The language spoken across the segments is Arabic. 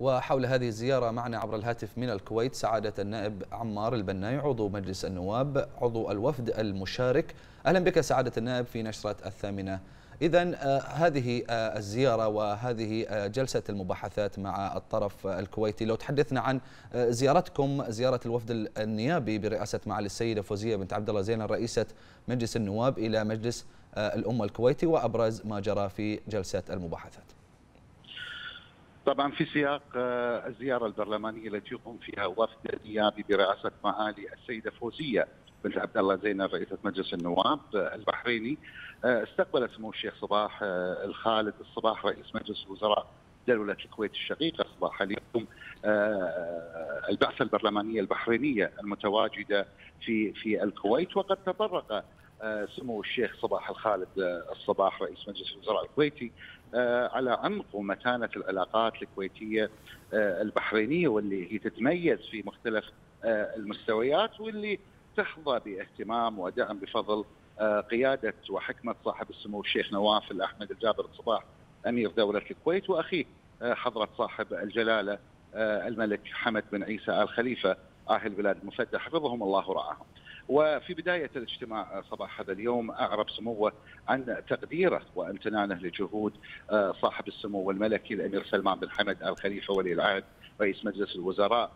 وحول هذه الزيارة معنا عبر الهاتف من الكويت سعادة النائب عمار البناي عضو مجلس النواب عضو الوفد المشارك. أهلا بك سعادة النائب في نشرة الثامنة. إذا آه هذه آه الزيارة وهذه آه جلسة المباحثات مع الطرف الكويتي. لو تحدثنا عن زيارتكم زيارة الوفد النيابي برئاسة معالي السيدة فوزية بنت عبد الله زينة رئيسة مجلس النواب إلى مجلس الأمة الكويتي وأبرز ما جرى في جلسة المباحثات. طبعا في سياق الزيارة البرلمانية التي يقوم فيها وفد نيابي برئاسة معالي السيدة فوزية بنت عبد الله زينب رئيسة مجلس النواب البحريني. استقبل سمو الشيخ صباح الخالد الصباح رئيس مجلس الوزراء دولة الكويت الشقيقة صباح اليوم. البعثة البرلمانية البحرينية المتواجدة في في الكويت. وقد تطرق سمو الشيخ صباح الخالد الصباح رئيس مجلس الوزراء الكويتي على عمق ومتانة العلاقات الكويتية البحرينية واللي هي تتميز في مختلف المستويات واللي تحظى باهتمام ودعم بفضل قيادة وحكمة صاحب السمو الشيخ نواف الأحمد الجابر الصباح أمير دولة الكويت واخيه حضرة صاحب الجلالة الملك حمد بن عيسى آل خليفة أهل بلاد المفدى حفظهم الله ورعاهم. وفي بداية الاجتماع صباح هذا اليوم أعرب سموه عن تقديره وأمتنانه لجهود صاحب السمو الملكي الأمير سلمان بن حمد آل خليفة ولي العهد رئيس مجلس الوزراء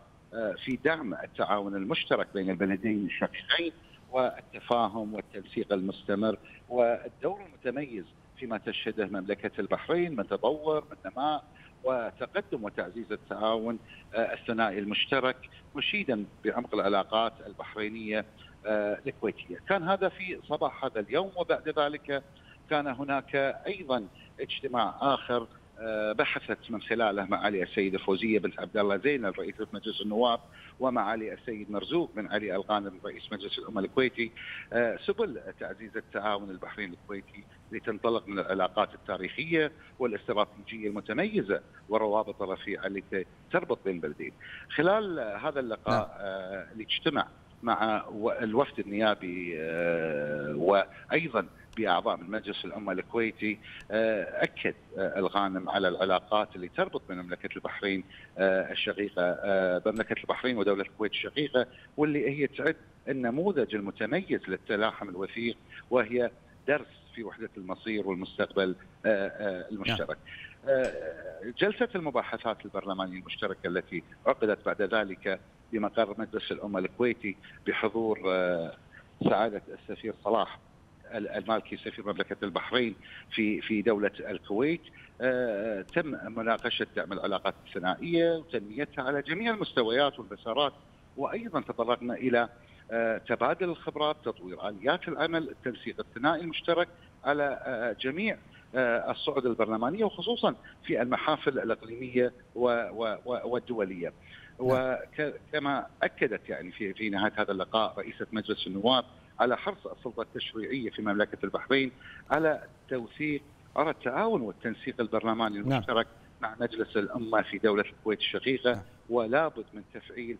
في دعم التعاون المشترك بين البلدين الشقيقين والتفاهم والتنسيق المستمر والدور المتميز فيما تشهده مملكة البحرين من تطور من نماء وتقدم وتعزيز التعاون الثنائي المشترك مشيدا بعمق العلاقات البحرينية الكويتيه، كان هذا في صباح هذا اليوم وبعد ذلك كان هناك أيضا اجتماع آخر بحثت من خلاله معالي السيده فوزيه بنت عبد الله زينب رئيسه مجلس النواب ومعالي السيد مرزوق بن علي الغانم رئيس مجلس الأمة الكويتي. سبل تعزيز التعاون البحريني الكويتي لتنطلق من العلاقات التاريخية والاستراتيجية المتميزة والروابط الرفيعه التي تربط بين البلدين. خلال هذا اللقاء اللي اجتمع مع الوفد النيابي وأيضا بأعضاء من مجلس الأمة الكويتي أكد الغانم على العلاقات اللي تربط بين مملكة البحرين الشقيقة مملكة البحرين ودولة الكويت الشقيقة واللي هي تعد النموذج المتميز للتلاحم الوثيق وهي درس في وحدة المصير والمستقبل المشترك. جلسة المباحثات البرلمانية المشتركة التي عقدت بعد ذلك بمقر مجلس الأمة الكويتي بحضور سعادة السفير صلاح المالكي سفير مملكة البحرين في في دولة الكويت آه تم مناقشة دعم العلاقات الثنائيه وتنميتها على جميع المستويات والمسارات وأيضا تطرقنا آه تبادل الخبرات، تطوير آليات العمل، التنسيق الثنائي المشترك على آه جميع الصعد البرلمانية وخصوصا في المحافل الإقليمية والدولية. وكما أكدت يعني في في نهاية هذا اللقاء رئيسة مجلس النواب على حرص السلطة التشريعية في مملكة البحرين على توثيق على التعاون والتنسيق البرلماني المشترك نعم. مع مجلس الأمة في دولة الكويت الشقيقة نعم. ولا بد من تفعيل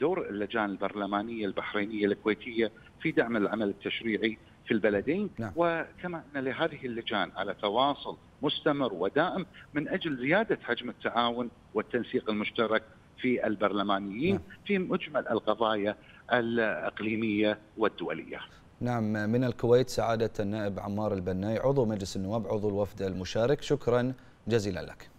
دور اللجان البرلمانية البحرينية الكويتية في دعم العمل التشريعي في البلدين نعم. وكما أن لهذه اللجان على تواصل مستمر ودائم من أجل زيادة حجم التعاون والتنسيق المشترك في البرلمانيين نعم. في مجمل القضايا الإقليمية والدولية. نعم من الكويت سعادة النائب عمار البناي عضو مجلس النواب عضو الوفد المشارك. شكرا جزيلا لك.